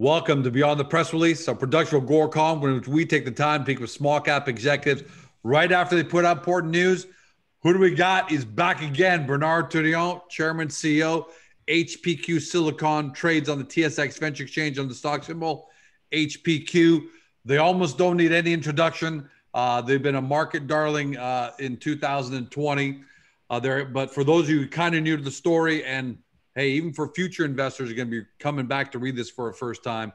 Welcome to Beyond the Press Release, a production of Agoracom, in which we take the time to speak with small cap executives right after they put out important news. Who do we got? He's back again. Bernard Tourillon, Chairman, CEO, HPQ Silicon, trades on the TSX Venture Exchange on the stock symbol HPQ. They almost don't need any introduction. Uh, they've been a market darling uh, in 2020. Uh, there, but for those of you kind of new to the story and hey, even for future investors are going to be coming back to read this for a first time.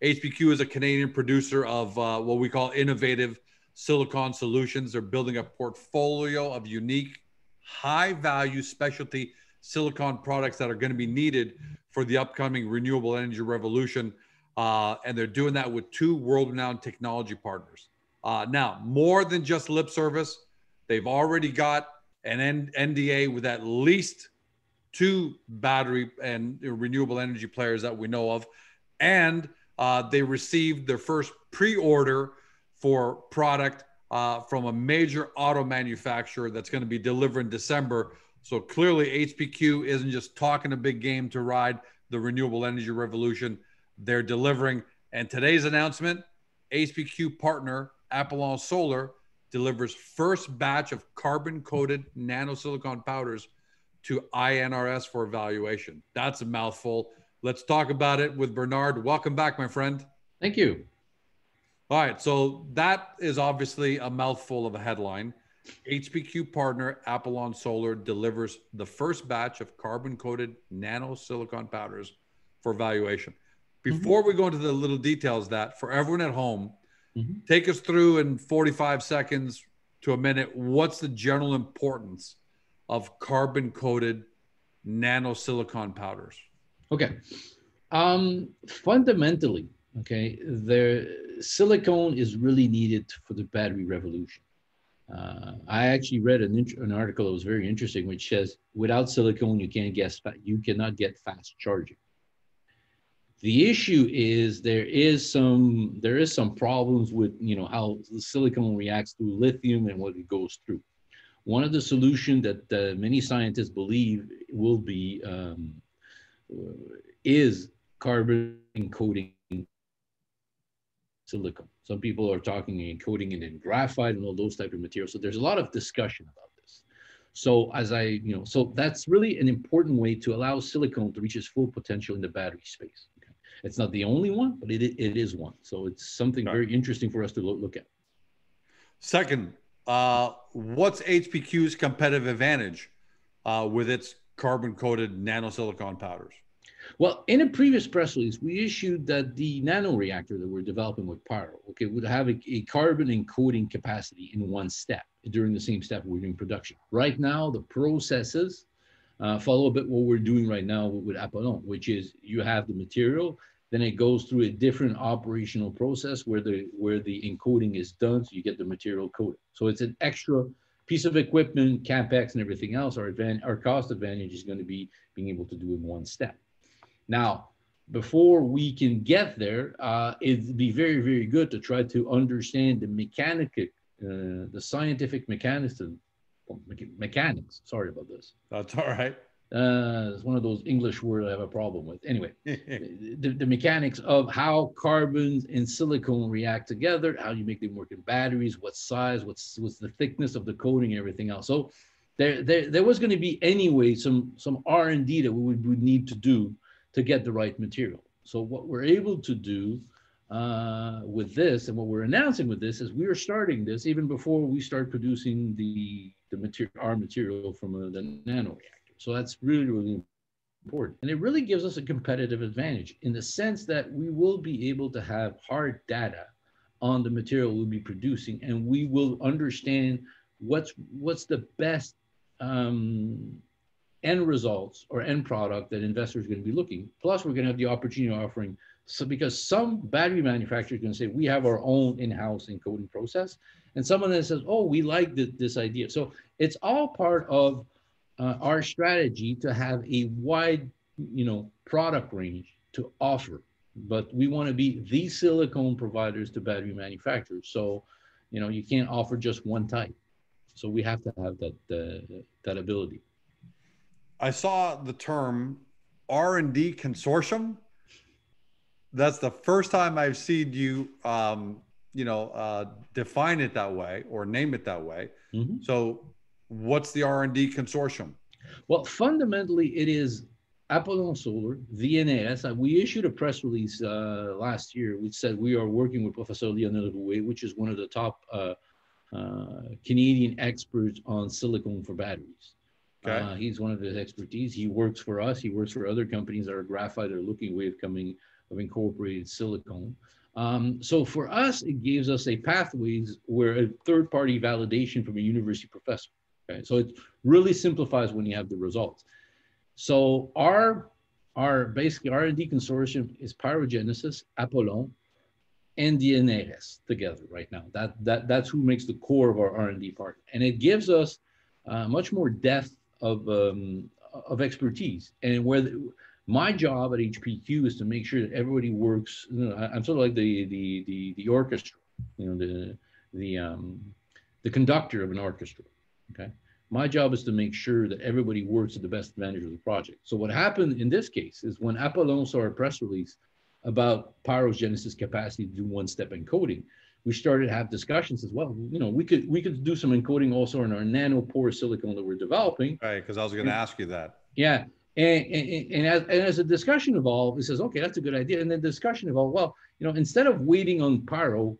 HPQ is a Canadian producer of uh, what we call innovative silicon solutions. They're building a portfolio of unique, high value specialty silicon products that are going to be needed for the upcoming renewable energy revolution. Uh, and they're doing that with two world renowned technology partners. Uh, now, more than just lip service, they've already got an N- NDA with at least two battery and renewable energy players that we know of. And uh, they received their first pre order for product uh, from a major auto manufacturer that's going to be delivered in December. So clearly, HPQ isn't just talking a big game to ride the renewable energy revolution, they're delivering. And today's announcement HPQ partner Apollon Solar delivers first batch of carbon coated nanosilicon powders to INRS for evaluation. That's a mouthful. Let's talk about it with Bernard. Welcome back, my friend. Thank you. All right. So that is obviously a mouthful of a headline. HPQ partner Apollon Solar delivers the first batch of carbon coated nano silicon powders for evaluation. Mm-hmm. Before mm-hmm. we go into the little details, that for everyone at home, mm-hmm. take us through in 45 seconds to a minute what's the general importance of carbon coated nano silicon powders? Okay. Um, fundamentally, okay, the silicone is really needed for the battery revolution. Uh, I actually read an, an article that was very interesting, which says without silicone, you can't get you cannot get fast charging. The issue is there is some there is some problems with you know how the silicone reacts to lithium and what it goes through. One of the solutions that uh, many scientists believe will be um, is carbon coating silicon. Some people are talking and coating it in graphite and all those type of materials. So there's a lot of discussion about this. So as I, you know, so that's really an important way to allow silicon to reach its full potential in the battery space. Okay? It's not the only one, but it, it is one. So it's something very interesting for us to look at. Second, uh, what's HPQ's competitive advantage uh, with its carbon coated nanosilicon powders? Well, in a previous press release, we issued that the nano reactor that we're developing with Pyro, okay, would have a, a carbon encoding capacity in one step during the same step we're doing production. Right now, the processes uh, follow a bit what we're doing right now with Apollon, which is you have the material, then it goes through a different operational process where the where the encoding is done, so you get the material coated. So it's an extra piece of equipment, capex, and everything else. Our advan- our cost advantage is going to be being able to do in one step. Now, before we can get there, uh, it'd be very very good to try to understand the mechanic, uh, the scientific mechanism, mechanics. Sorry about this. That's all right uh, it's one of those English words I have a problem with. Anyway, the, the, mechanics of how carbons and silicone react together, how you make them work in batteries, what size, what's what's the thickness of the coating, and everything else. So there, there, there was going to be anyway some some R and D that we would, would need to do to get the right material. So what we're able to do uh, with this and what we're announcing with this is we are starting this even before we start producing the the material our material from uh, the nano reactor. So that's really, really important. And it really gives us a competitive advantage in the sense that we will be able to have hard data on the material we'll be producing and we will understand what's what's the best um, end results or end product that investors are going to be looking. Plus, we're going to have the opportunity of offering so because some battery manufacturers are going to say we have our own in-house encoding process, and someone that says, oh, we like the, this idea. So it's all part of uh, our strategy to have a wide, you know, product range to offer. But we want to be the silicone providers to battery manufacturers. So, you know, you can't offer just one type. So we have to have that uh, that ability. I saw the term R and D consortium. that's the first time I've seen you, um, you know, uh, define it that way or name it that way. Mm-hmm. So, what's the R and D consortium? Well, fundamentally, it is Apollon Solar, INRS. Uh, we issued a press release uh, last year which said we are working with Professor Lionel Roué, which is one of the top uh, uh, Canadian experts on silicon for batteries. Okay. Uh, he's one of his expertise. He works for us. He works for other companies that are graphite or looking way of coming of incorporated silicon. Um, so for us, it gives us a pathways where a third-party validation from a university professor. Okay, so it really simplifies when you have the results. So our our basically R&D consortium is Pyrogenesis, Apollon, and INRS together right now. That that that's who makes the core of our R&D part, and it gives us uh, much more depth of um, of expertise. And where the, my job at HPQ is to make sure that everybody works. You know, I, am sort of like the the the the orchestra, you know, the the um, the conductor of an orchestra. Okay. My job is to make sure that everybody works to the best advantage of the project. So what happened in this case is when Apollon saw a press release about pyrogenesis capacity to do one-step encoding, we started to have discussions as well. You know, we could we could do some encoding also in our nanopore silicon that we're developing. Right, because I was going to ask you that. Yeah, and, and, and, as, and as the discussion evolved, it says, okay, that's a good idea. And then the discussion evolved, well, you know, instead of waiting on pyro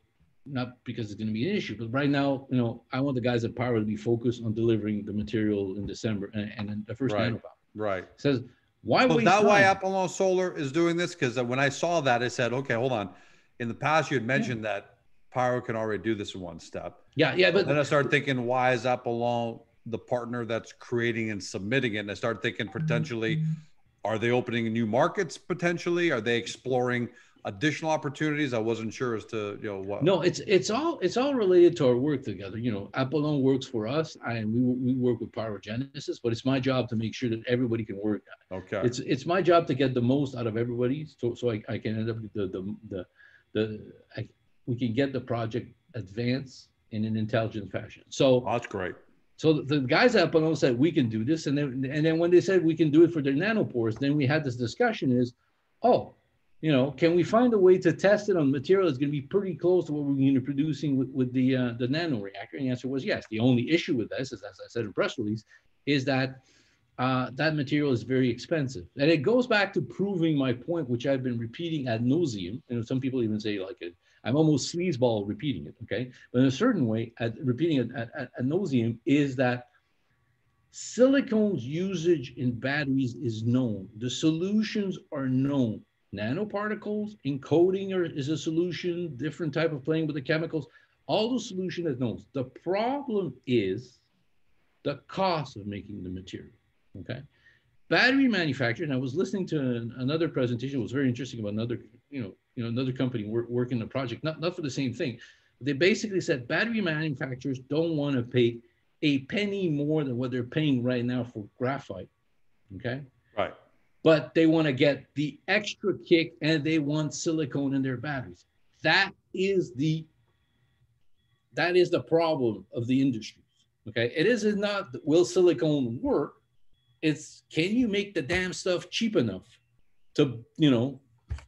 not because it's going to be an issue, but right now, you know, I want the guys at Pyro to be focused on delivering the material in December and, and the first right. Right. Says why well, that why Apollon Solar is doing this? Because when I saw that, I said, okay, hold on. In the past, you had mentioned yeah. that Pyro can already do this in one step. Yeah, yeah, but then I started thinking, why is Apollon the partner that's creating and submitting it? And I started thinking mm-hmm. potentially, are they opening new markets potentially? Are they exploring? Additional opportunities? I wasn't sure as to you know what. No, it's it's all it's all related to our work together. You know, Apollon works for us, and we we work with Pyrogenesis, but it's my job to make sure that everybody can work. Okay. It's it's my job to get the most out of everybody, so so I, I can end up the the the the I, we can get the project advanced in an intelligent fashion. So oh, that's great. So the guys at Apollon said we can do this, and then and then when they said we can do it for their nanopores, then we had this discussion: is oh you know, can we find a way to test it on material that's going to be pretty close to what we're going to be producing with, with the uh, the nano reactor? And the answer was yes. The only issue with this, is, as I said in press release, is that uh, that material is very expensive. And it goes back to proving my point, which I've been repeating ad nauseum. You know, some people even say like it, I'm almost sleazeball repeating it. Okay, but in a certain way, at repeating it ad nauseum is that silicone's usage in batteries is known. The solutions are known nanoparticles, encoding or is a solution, different type of playing with the chemicals. All the solution is known. The problem is the cost of making the material. Okay. Battery manufacturing. I was listening to an, another presentation. It was very interesting about another, you know, you know, another company work, working the project, not, not for the same thing. They basically said battery manufacturers don't want to pay a penny more than what they're paying right now for graphite. Okay. Right but they want to get the extra kick and they want silicone in their batteries. That is the that is the problem of the industry. Okay, it is not will silicone work. It's can you make the damn stuff cheap enough to you know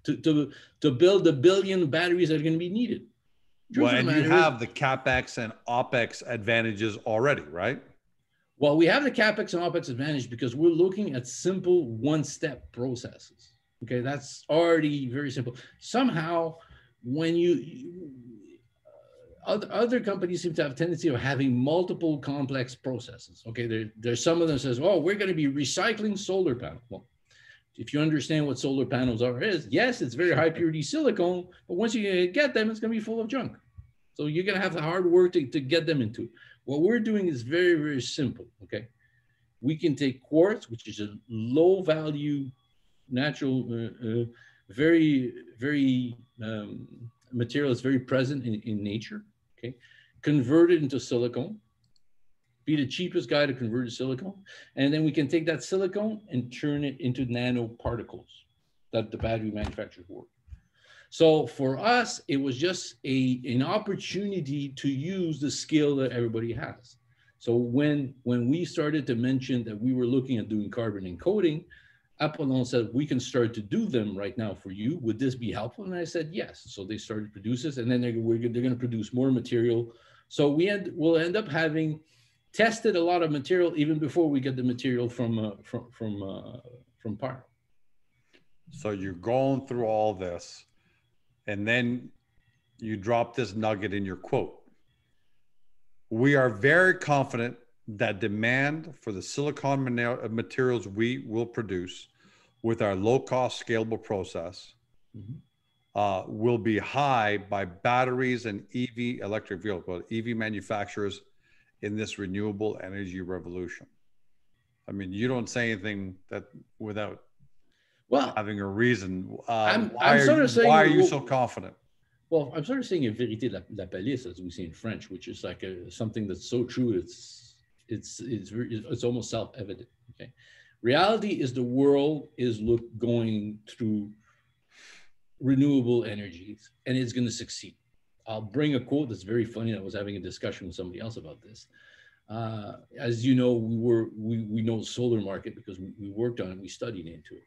to to to build the billion batteries that are going to be needed. Truth well, and you have the capex and opex advantages already, right? Well, we have the CapEx and OpEx advantage because we're looking at simple one-step processes. Okay, that's already very simple. Somehow, when you, other, other companies seem to have a tendency of having multiple complex processes. Okay, there, there's some of them says, oh, we're going to be recycling solar panels. Well, if you understand what solar panels are, is yes, it's very high purity silicone, but once you get them, it's going to be full of junk. So you're going to have the hard work to, to get them into. What we're doing is very, very simple, okay? We can take quartz, which is a low value, natural, uh, uh, very, very um, material is very present in, in nature, okay? Convert it into silicone, be the cheapest guy to convert to silicone. And then we can take that silicone and turn it into nanoparticles that the battery manufacturers work. So for us, it was just a, an opportunity to use the skill that everybody has. So when, when we started to mention that we were looking at doing carbon encoding, Apollon said, we can start to do them right now for you. Would this be helpful? And I said, yes. So they started producing, and then they're, they're going to produce more material. So we end, we'll end up having tested a lot of material even before we get the material from uh, from from uh, from Par. So you're going through all this, and then you drop this nugget in your quote. We are very confident that demand for the silicon materials we will produce with our low cost scalable process mm-hmm. uh, will be high by batteries and EV electric vehicle EV manufacturers in this renewable energy revolution. I mean, you don't say anything that without well having a reason. Uh, I'm, why I'm sort of saying, why are you so confident? Well, I'm sort of saying a vérité la, la palisse, as we say in French, which is like a, something that's so true it's it's it's it's almost self-evident. Okay, reality is the world is look going through renewable energies, and it's going to succeed. I'll bring a quote that's very funny. I was having a discussion with somebody else about this. Uh, as you know, we were we, we know the solar market because we, we worked on it, we studied into it.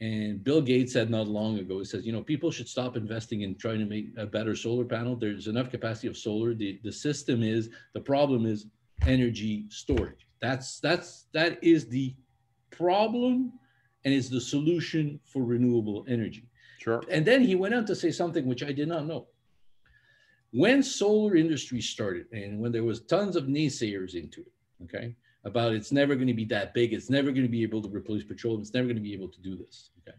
And Bill Gates said not long ago, he says, you know, people should stop investing in trying to make a better solar panel. There's enough capacity of solar. The, the system is, the problem is energy storage. That's that's that is the problem and is the solution for renewable energy. Sure. And then he went on to say something which I did not know. When solar industry started and when there was tons of naysayers into it, okay, about it's never going to be that big, it's never going to be able to replace petroleum, it's never going to be able to do this, okay.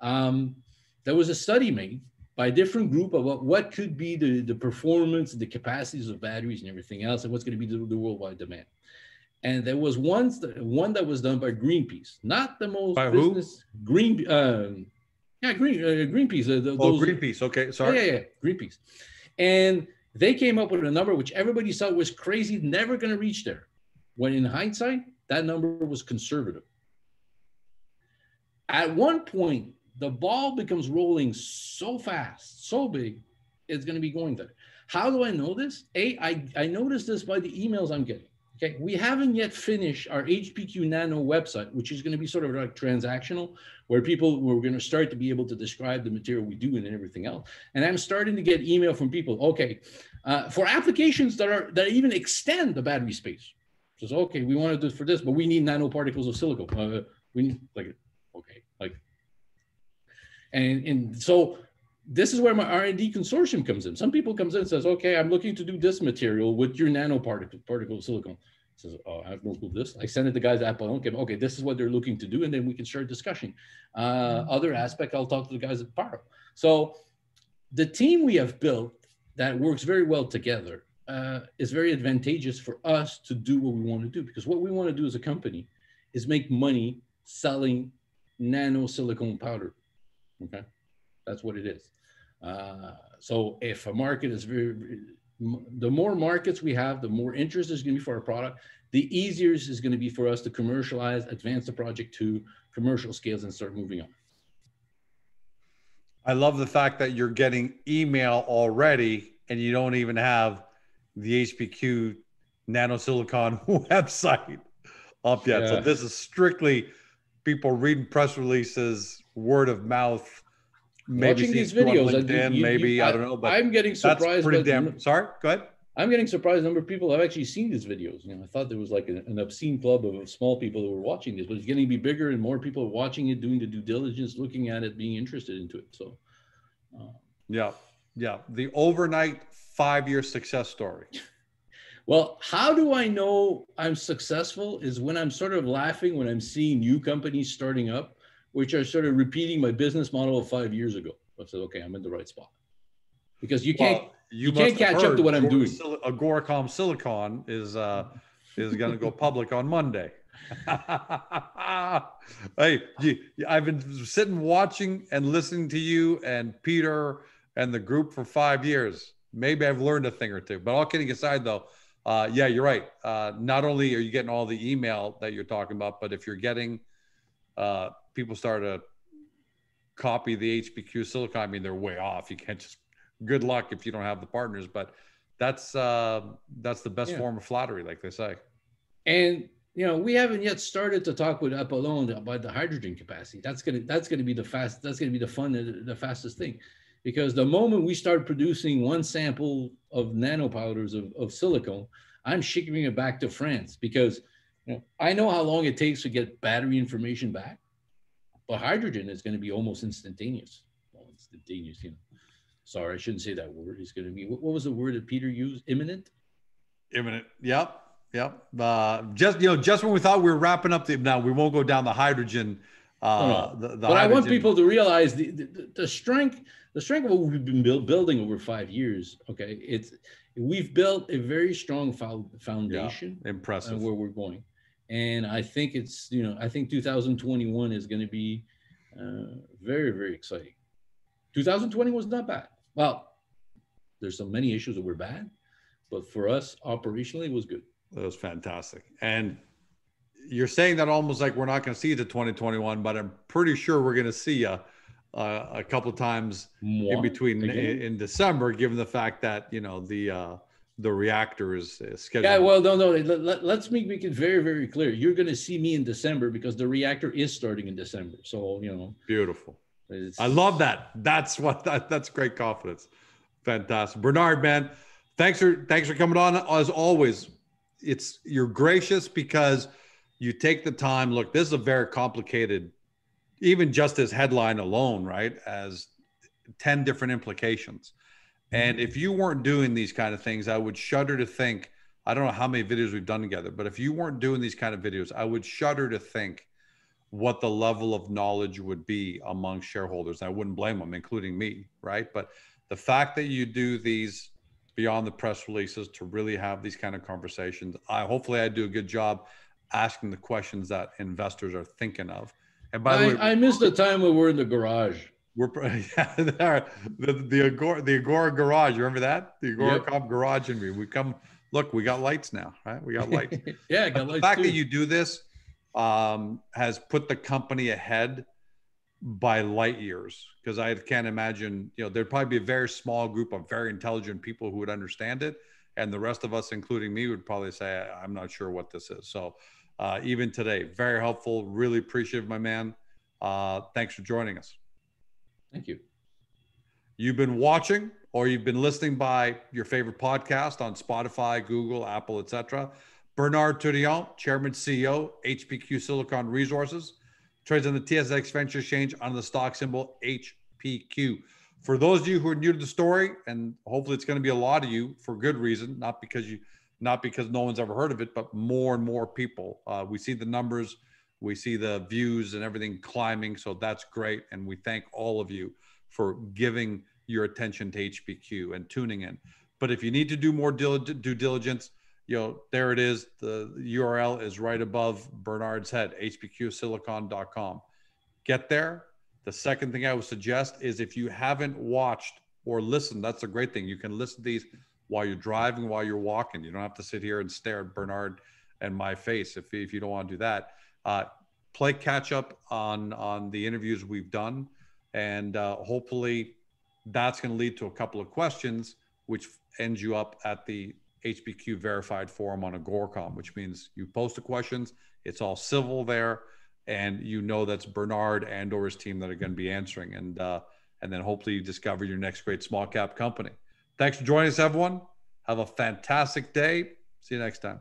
Um, there was a study made by a different group about what could be the, the performance, the capacities of batteries and everything else, and what's going to be the, the worldwide demand. And there was one, one that was done by Greenpeace, not the most by business who? Green, um, yeah, Green uh, Greenpeace. Uh, the, oh, Greenpeace. Okay, sorry. Yeah, yeah, yeah, Greenpeace. And they came up with a number which everybody thought was crazy, never going to reach there. When in hindsight, that number was conservative. At one point, the ball becomes rolling so fast, so big, it's going to be going there. How do I know this? A, I, I noticed this by the emails I'm getting. Okay, we haven't yet finished our HPQ Nano website, which is going to be sort of like transactional, where people we're going to start to be able to describe the material we do and everything else. And I'm starting to get email from people. Okay, uh, for applications that are that even extend the battery space. Says okay, we want to do it for this, but we need nanoparticles of silicon. Uh, we need like okay, like and, and so this is where my R&D consortium comes in. Some people comes in and says, okay, I'm looking to do this material with your nanoparticle particle of silicon. Says, oh, I have no clue this. I send it to guys at Apple. Okay, okay, this is what they're looking to do, and then we can start discussing. Uh, mm-hmm. other aspect, I'll talk to the guys at Pyro. So the team we have built that works very well together uh, is very advantageous for us to do what we want to do because what we want to do as a company is make money selling nano silicone powder Okay, that's what it is. Uh, so if a market is very, the more markets we have, the more interest is going to be for our product. The easier is going to be for us to commercialize, advance the project to commercial scales, and start moving on. I love the fact that you're getting email already, and you don't even have the HPQ nanosilicon website up yet. Yeah. So this is strictly people reading press releases, word of mouth. Maybe Watching these videos, LinkedIn, you, maybe you, I, I, don't know, but I'm getting surprised. pretty damn. Sorry, go ahead. I'm getting surprised. number of people have actually seen these videos. You know, I thought there was like an, an obscene club of small people who were watching this, but it's getting to be bigger and more people are watching it, doing the due diligence, looking at it, being interested into it. So, uh, yeah, yeah, the overnight five-year success story. Well, how do I know I'm successful is when I'm sort of laughing when I'm seeing new companies starting up, which are sort of repeating my business model of five years ago. I said, okay, I'm in the right spot. Because you can't well, you, you can't catch up to what I'm doing. Agoracom Silicon is uh is going to go public on Monday. hey, you, I've been sitting watching and listening to you and Peter and the group for five years. Maybe I've learned a thing or two. But all kidding aside, though, uh, yeah, you're right. Uh, not only are you getting all the email that you're talking about, but if you're getting uh, people start to copy the HPQ silicon, I mean, they're way off. You can't just good luck if you don't have the partners, but that's uh, that's the best yeah. form of flattery, like they say. And you know, we haven't yet started to talk with Apollon about the hydrogen capacity. That's gonna that's gonna be the fast. That's gonna be the fun, the fastest thing, because the moment we start producing one sample of nanopowders of, of silicone, I'm shipping it back to France because you know, I know how long it takes to get battery information back, but hydrogen is going to be almost instantaneous. Well, instantaneous, you know. Sorry, I shouldn't say that word. It's going to be what, what was the word that Peter used? Imminent. Imminent. Yep. Yep. Uh, just you know, just when we thought we were wrapping up the now, we won't go down the hydrogen. Uh, no, no. The, the but. I want people to realize the, the, the strength the strength of what we've been build, building over five years. Okay, it's we've built a very strong foundation. Yeah, impressive. where we're going, and I think it's you know I think 2021 is going to be uh, very very exciting. 2020 was not bad. Well, there's so many issues that were bad, but for us operationally it was good. That was fantastic. And you're saying that almost like we're not going to see it to 2021, but I'm pretty sure we're going to see you uh, a couple times More? in between in, in, December, given the fact that you know the uh, the reactor is, is scheduled. Yeah, well, no, no. Let, us make, make it very, very clear. You're going to see me in December because the reactor is starting in December. So you know, beautiful. I love that. That's what that, that's great confidence. Fantastic, Bernard, man. Thanks for thanks for coming on as always it's you're gracious because you take the time. Look, this is a very complicated, even just as headline alone, right? As 10 different implications. And if you weren't doing these kind of things, I would shudder to think. I don't know how many videos we've done together, but if you weren't doing these kind of videos, I would shudder to think what the level of knowledge would be among shareholders. I wouldn't blame them, including me, right? But the fact that you do these beyond the press releases to really have these kind of conversations. I hopefully I do a good job asking the questions that investors are thinking of. And by the way, I missed the time when we're in the garage. We're yeah, the the Agora the Agora garage. You remember that the Agora yep. garage and we we come look. We got lights now, right? We got lights. yeah, got lights. The fact too. that you do this um, has put the company ahead by light years because I can't imagine, you know, there'd probably be a very small group of very intelligent people who would understand it. And the rest of us, including me, would probably say, I'm not sure what this is. So uh, even today, very helpful. Really appreciative, my man. Uh, thanks for joining us. Thank you. You've been watching or you've been listening by your favorite podcast on Spotify, Google, Apple, etc. Bernard Tourillon, Chairman, CEO, HPQ Silicon Resources trades on the TSX Venture Exchange under the stock symbol HPQ. For those of you who are new to the story, and hopefully it's going to be a lot of you for good reason, not because you, not because no one's ever heard of it, but more and more people. Uh, we see the numbers, we see the views and everything climbing, so that's great, and we thank all of you for giving your attention to HPQ and tuning in. But if you need to do more due diligence, you know, there it is. The URL is right above Bernard's head, hpqsilicon.com. Get there. The second thing I would suggest is if you haven't watched or listened, that's a great thing. You can listen to these while you're driving, while you're walking. You don't have to sit here and stare at Bernard and my face if, if you don't want to do that. Uh, play catch up on on the interviews we've done, and uh, hopefully that's going to lead to a couple of questions, which ends you up at the HPQ verified forum on Agoracom, which means you post the questions, it's all civil there, and you know that's Bernard and or his team that are going to be answering, and uh, and then hopefully you discover your next great small cap company. Thanks for joining us, everyone. Have a fantastic day. See you next time.